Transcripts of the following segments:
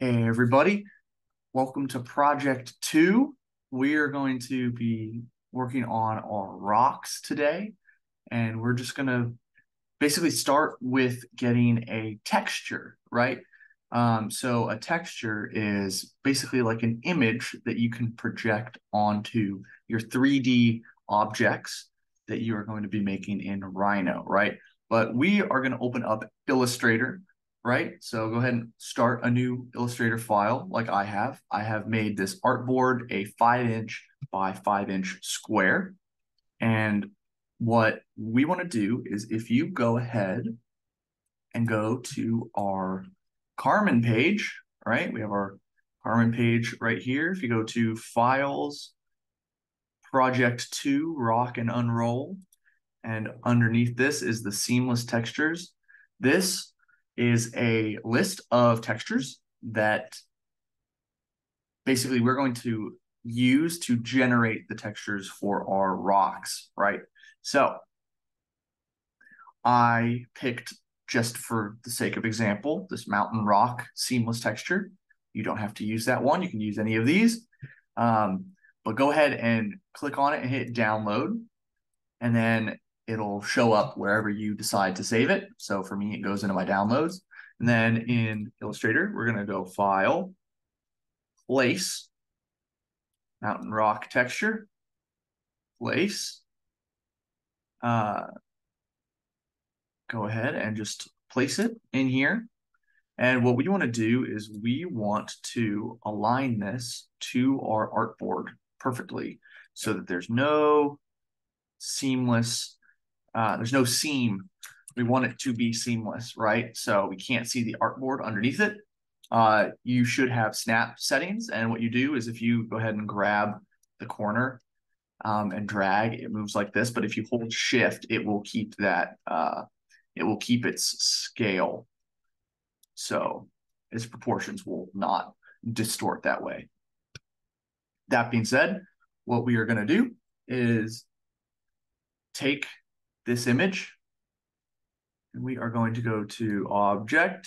Hey, everybody. Welcome to Project 2. We are going to be working on our rocks today, and we're just going to basically start with getting a texture, right? Um, so a texture is basically like an image that you can project onto your 3D objects that you are going to be making in Rhino, right? But we are going to open up Illustrator right? So go ahead and start a new Illustrator file like I have. I have made this artboard a five inch by five inch square. And what we want to do is if you go ahead and go to our Carmen page, right? We have our Carmen page right here. If you go to Files, Project 2, Rock and Unroll, and underneath this is the Seamless Textures. This is a list of textures that basically we're going to use to generate the textures for our rocks, right? So I picked just for the sake of example, this mountain rock seamless texture. You don't have to use that one. You can use any of these. Um, but go ahead and click on it and hit download. And then it'll show up wherever you decide to save it. So for me, it goes into my downloads. And then in Illustrator, we're going to go File, Place, Mountain Rock Texture, Place. Uh, go ahead and just place it in here. And what we want to do is we want to align this to our artboard perfectly so that there's no seamless uh, there's no seam. We want it to be seamless, right? So we can't see the artboard underneath it. Uh, you should have snap settings. And what you do is if you go ahead and grab the corner um, and drag, it moves like this. But if you hold shift, it will keep that, uh, it will keep its scale. So its proportions will not distort that way. That being said, what we are going to do is take this image. And we are going to go to Object,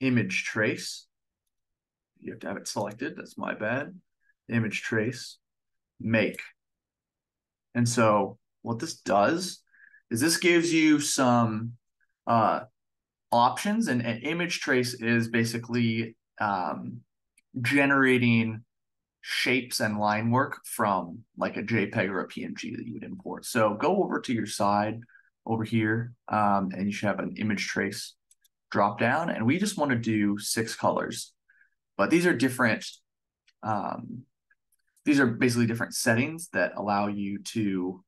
Image Trace. You have to have it selected. That's my bad. Image Trace, Make. And so what this does is this gives you some uh, options. And an image trace is basically um, generating shapes and line work from like a JPEG or a PNG that you would import. So go over to your side over here, um, and you should have an image trace drop down. And we just want to do six colors, but these are different. Um, these are basically different settings that allow you to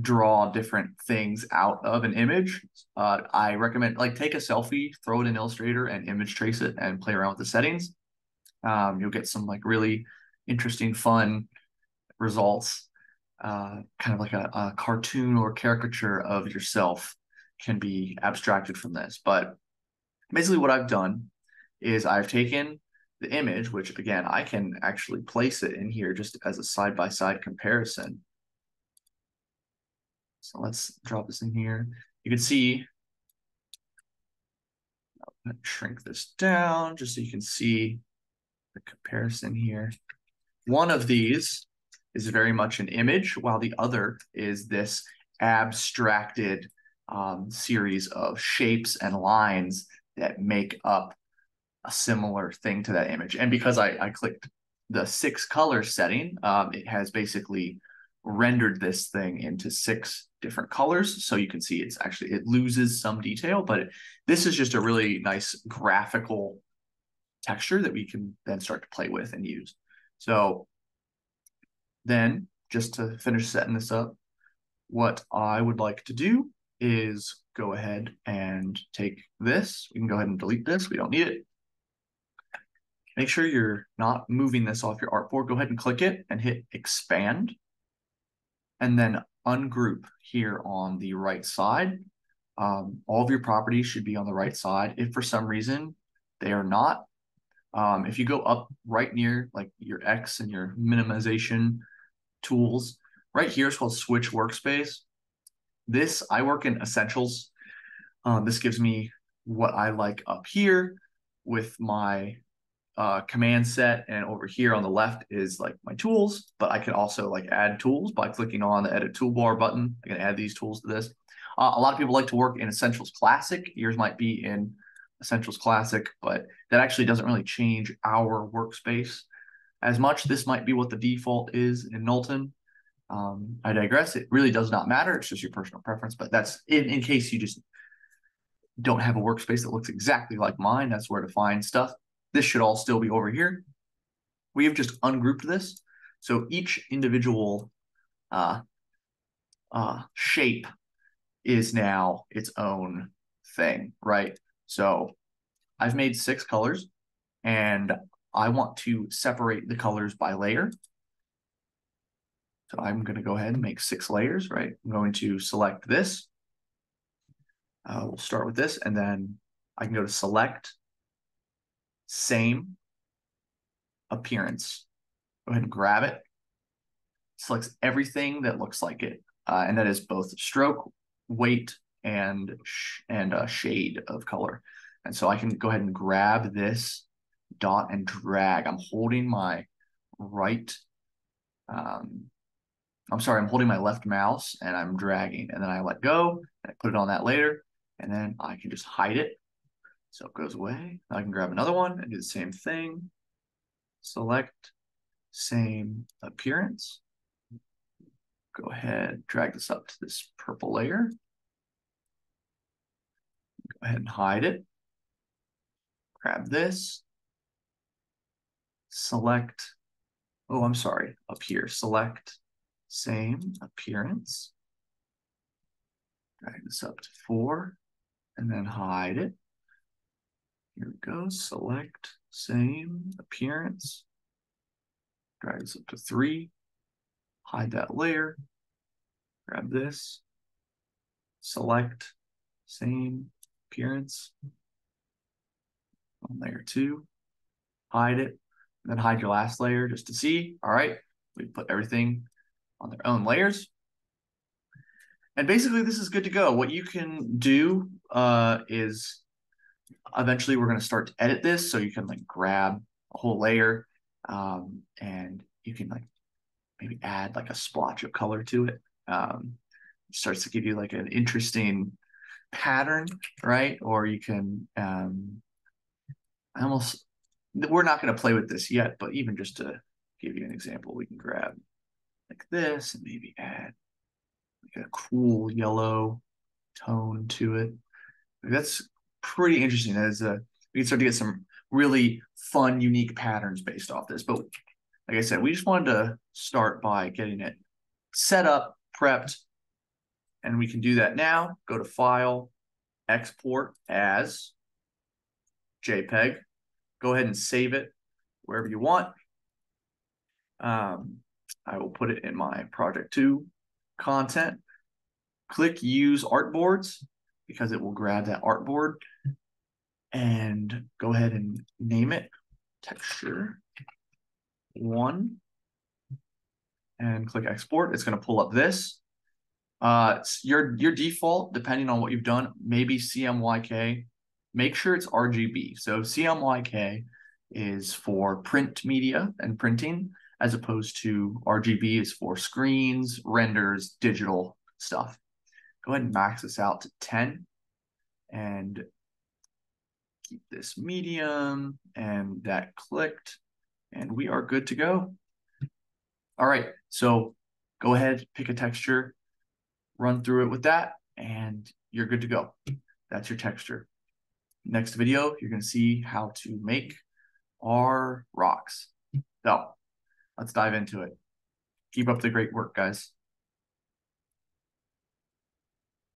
draw different things out of an image. Uh, I recommend like take a selfie, throw it in Illustrator and image trace it and play around with the settings. Um, you'll get some like really interesting, fun results. Uh, kind of like a, a cartoon or caricature of yourself can be abstracted from this. But basically, what I've done is I've taken the image, which again, I can actually place it in here just as a side by side comparison. So let's drop this in here. You can see, shrink this down just so you can see the comparison here. One of these is very much an image, while the other is this abstracted um, series of shapes and lines that make up a similar thing to that image. And because I, I clicked the six color setting, um, it has basically rendered this thing into six different colors. So you can see it's actually, it loses some detail, but this is just a really nice graphical texture that we can then start to play with and use. So then just to finish setting this up, what I would like to do is go ahead and take this. We can go ahead and delete this. We don't need it. Make sure you're not moving this off your artboard. Go ahead and click it and hit expand. And then ungroup here on the right side. Um, all of your properties should be on the right side. If for some reason they are not, um, if you go up right near like your X and your minimization tools, right here is called Switch Workspace. This, I work in Essentials. Um, this gives me what I like up here with my uh, command set and over here on the left is like my tools, but I can also like add tools by clicking on the edit toolbar button. I can add these tools to this. Uh, a lot of people like to work in Essentials Classic. Yours might be in Essentials Classic, but that actually doesn't really change our workspace as much. This might be what the default is in Knowlton. Um, I digress. It really does not matter. It's just your personal preference, but that's in, in case you just don't have a workspace that looks exactly like mine. That's where to find stuff. This should all still be over here. We have just ungrouped this. So each individual uh, uh, shape is now its own thing, right? So I've made six colors and I want to separate the colors by layer. So I'm going to go ahead and make six layers, right? I'm going to select this. Uh, we'll start with this and then I can go to select, same, appearance. Go ahead and grab it. Selects everything that looks like it. Uh, and that is both stroke, weight, and and a shade of color. And so I can go ahead and grab this dot and drag. I'm holding my right, um, I'm sorry, I'm holding my left mouse and I'm dragging and then I let go and I put it on that layer and then I can just hide it. So it goes away. I can grab another one and do the same thing. Select same appearance. Go ahead, drag this up to this purple layer. Ahead and hide it. Grab this. Select, oh, I'm sorry, up here. Select same appearance. Drag this up to four and then hide it. Here we go. Select same appearance. Drag this up to three. Hide that layer. Grab this. Select same appearance on layer two. Hide it. And then hide your last layer just to see. All right. We put everything on their own layers. And basically, this is good to go. What you can do uh, is eventually we're going to start to edit this. So you can like grab a whole layer um, and you can like maybe add like a splotch of color to it. Um, it starts to give you like an interesting pattern, right? Or you can, um, I almost, we're not going to play with this yet, but even just to give you an example, we can grab like this and maybe add like a cool yellow tone to it. That's pretty interesting. As a, we can start to get some really fun, unique patterns based off this. But like I said, we just wanted to start by getting it set up, prepped, and we can do that now. Go to File, Export as JPEG. Go ahead and save it wherever you want. Um, I will put it in my Project 2 content. Click Use Artboards because it will grab that artboard and go ahead and name it texture one and click export. It's going to pull up this. Uh, your your default, depending on what you've done, maybe CMYK. Make sure it's RGB. So CMYK is for print media and printing, as opposed to RGB is for screens, renders, digital stuff. Go ahead and max this out to 10 and keep this medium and that clicked and we are good to go. All right, so go ahead, pick a texture, run through it with that, and you're good to go. That's your texture. Next video, you're gonna see how to make our rocks. So let's dive into it. Keep up the great work, guys.